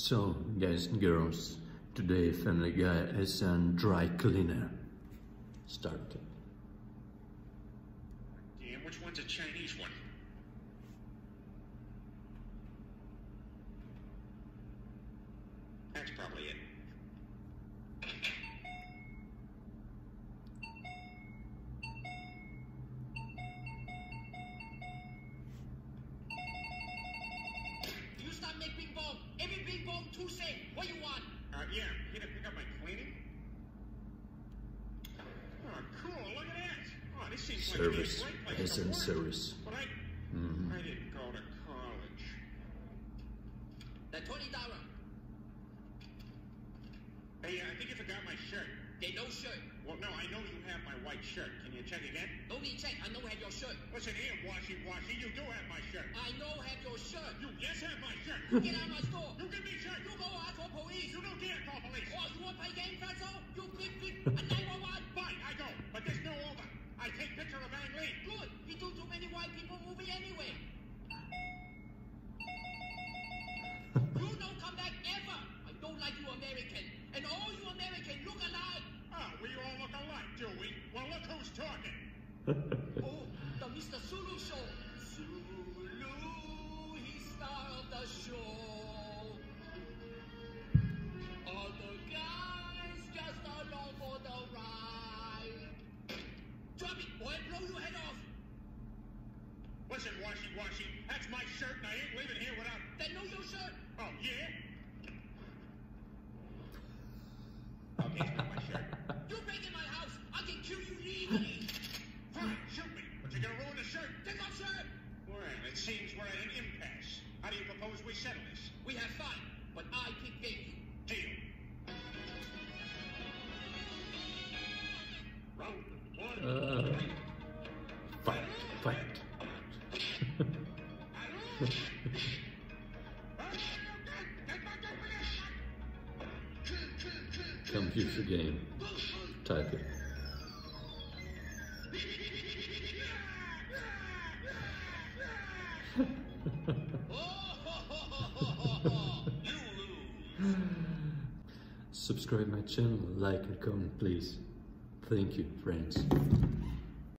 So, guys and girls, today Family Guy is a dry cleaner. Start. Damn, which one's a Chinese one? Every bing bong. What you want? Uh, yeah, here to pick up my cleaning? Oh, cool, look at that. Oh, this seems Service. like a great place to in work. service. But I, Mhm. I didn't go to college. The twenty dollar. Hey, I think you forgot my shirt. They no shirt. Well, no, I know you have my white shirt. Can you check again? No need check. I know I have your shirt. Listen here, Washee Washee, you do have my shirt. I know have your shirt. You yes have my shirt. Get out of my store. You game, Fatso? You big big a nine one one. Fine, I go. But there's no over. I take picture of Ang Lee. Good. He do too many white people movie anyway. you don't come back ever. I don't like you American. And all you American look alike. Ah, we all look alike, do we? Well, look who's talking. Listen, Washee Washee, that's my shirt and I ain't leaving here without... Then know your shirt. Oh, yeah? Okay, it's not my shirt. You break in my house, I can kill you legally. Fine, shoot me, but you're gonna ruin the shirt. Take off shirt. Well, it seems we're at an impasse. How do you propose we settle this? We have fun, but I keep paying you. Deal. Round one. Uh, fight, fight. Computer game. Type it. Subscribe my channel, like and comment please. Thank you friends.